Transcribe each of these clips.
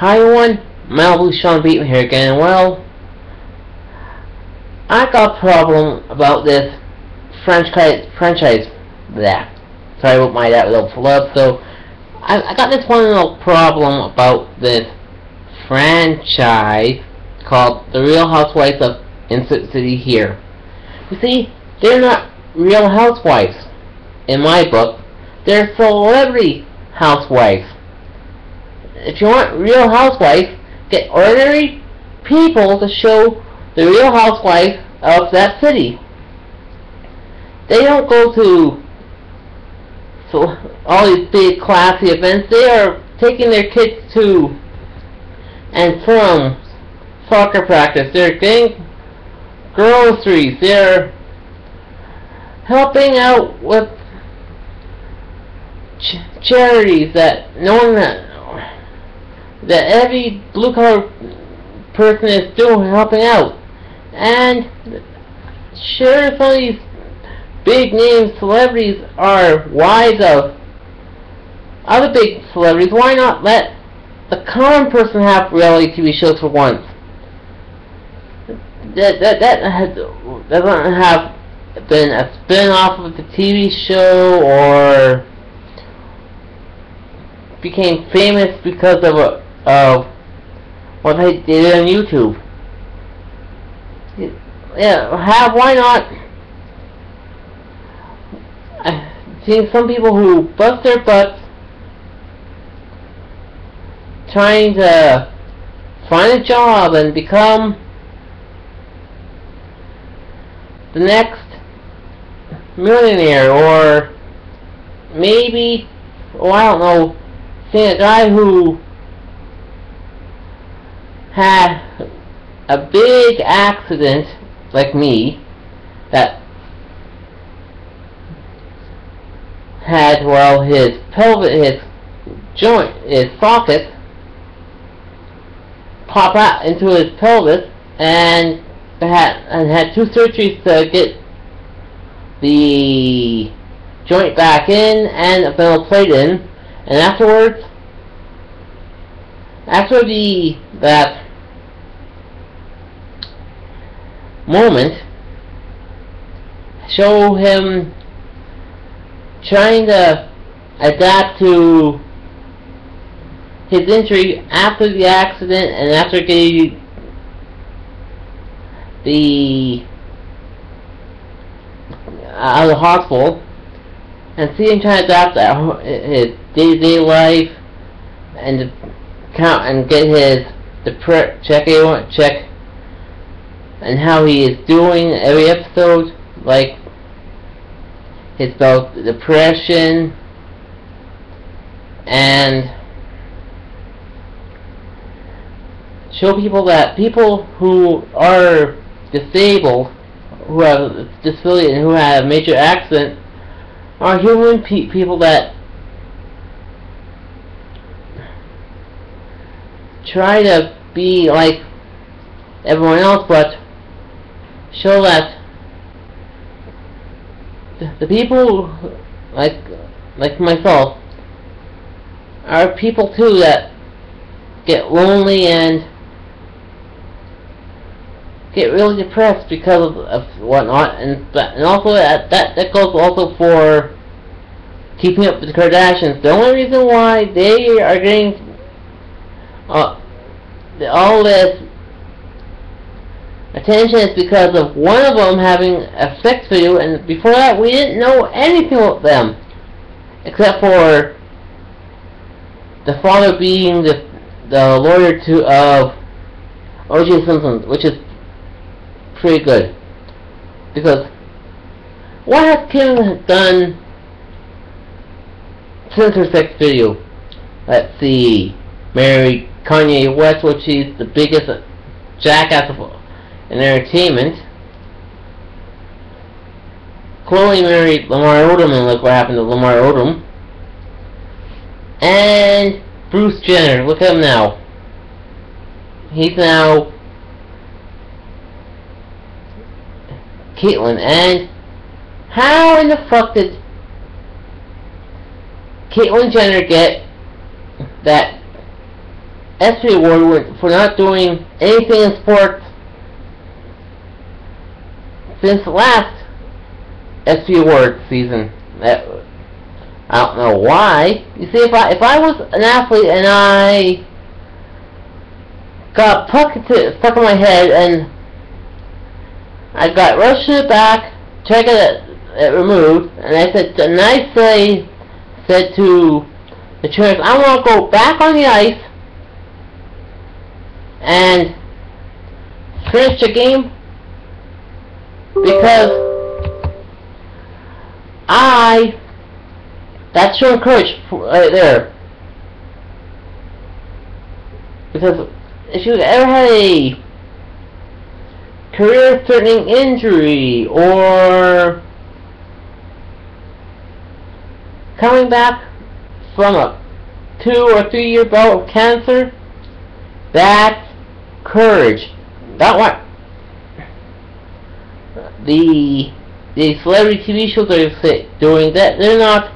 Hi everyone, Malibu Sean Bateman here again. Well, I got a problem about this franchise. Franchise, yeah. Sorry about my that little flub. So, I, I got this one little problem about this franchise called The Real Housewives of Insert City here. You see, they're not real housewives in my book. They're celebrity housewives if you want real housewife, get ordinary people to show the real housewife of that city. They don't go to so all these big classy events. They are taking their kids to and from soccer practice. They're getting groceries. They're helping out with ch charities that no one that every blue collar person is doing helping out. And sure some of these big name celebrities are wise of other big celebrities, why not let the common person have reality TV shows for once? That that that has, doesn't have been a spin-off of the TV show or became famous because of a of what they did on YouTube. Yeah, why not? I've seen some people who bust their butts trying to find a job and become the next millionaire or maybe oh I don't know seeing a guy who had a big accident like me that had well his pelvic his joint his socket pop out into his pelvis and had and had two surgeries to get the joint back in and a metal plate in. And afterwards after the that moment show him trying to adapt to his injury after the accident and after getting the out of the hospital and see him trying to adapt that his day-to-day life and count and get his the check check and how he is doing every episode like his both depression and show people that people who are disabled who have disability and who have a major accident are human pe people that try to be like everyone else, but show that the people like like myself are people too that get lonely and get really depressed because of, of whatnot and and also that, that that goes also for keeping up with the Kardashians. The only reason why they are getting uh, all this attention is because of one of them having a sex video, and before that we didn't know anything about them, except for the father being the the lawyer to of O.J. Simpson, which is pretty good, because what has Kim done since her sex video? Let's see, married Kanye West, which is the biggest jackass of in entertainment. Khloe married Lamar Odom, and look what happened to Lamar Odom. And Bruce Jenner, look at him now. He's now Caitlyn, and how in the fuck did Caitlyn Jenner get that ESPY award for not doing anything in sports since last ESPY award season. That I don't know why. You see, if I if I was an athlete and I got puck to, stuck in my head and I got rushed to the back, tried it, it removed, and I said, and I say, said to the trainers, I want to go back on the ice and finish the game because I that's showing courage right uh, there. Because if you ever had a career-threatening injury or coming back from a two or three year bout of cancer, that's courage. That what the the celebrity TV shows are doing that they're not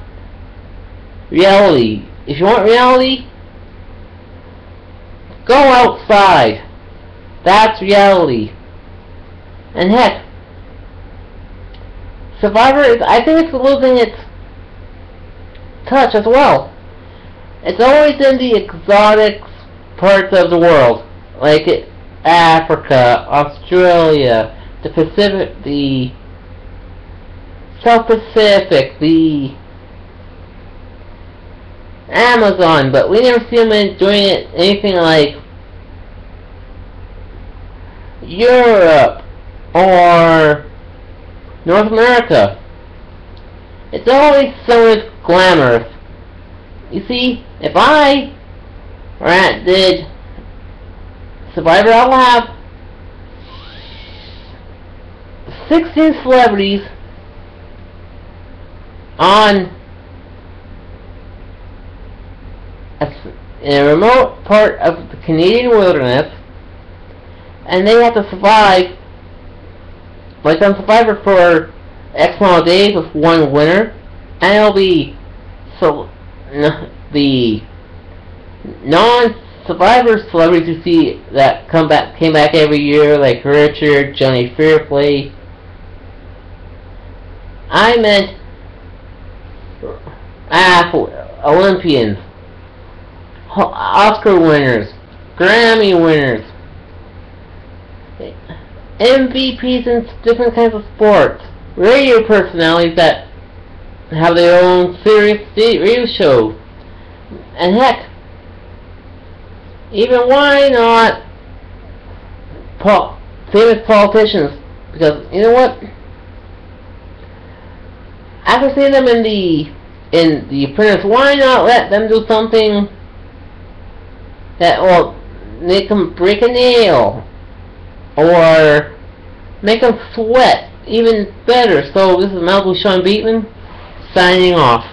reality. If you want reality, go outside. That's reality. And heck, Survivor is, I think it's losing its touch as well. It's always in the exotic parts of the world, like Africa, Australia, the Pacific, the South Pacific, the Amazon, but we never see them doing it anything like Europe or North America. It's always so glamorous. You see, if I Rat did Survivor, I'll have 16 celebrities on in a remote part of the Canadian wilderness, and they have to survive, like on Survivor for X amount of days with one winner, and it'll be so the non-survivor celebrities you see that come back came back every year, like Richard, Johnny Fairplay. I meant uh, Olympians Oscar winners, Grammy winners, MVPs in different kinds of sports, radio personalities that have their own serious radio show, and heck, even why not famous politicians? Because you know what? After seeing them in the in the apprentice, why not let them do something that will make them break a nail or make them sweat even better. So this is Malibu Sean Bateman signing off.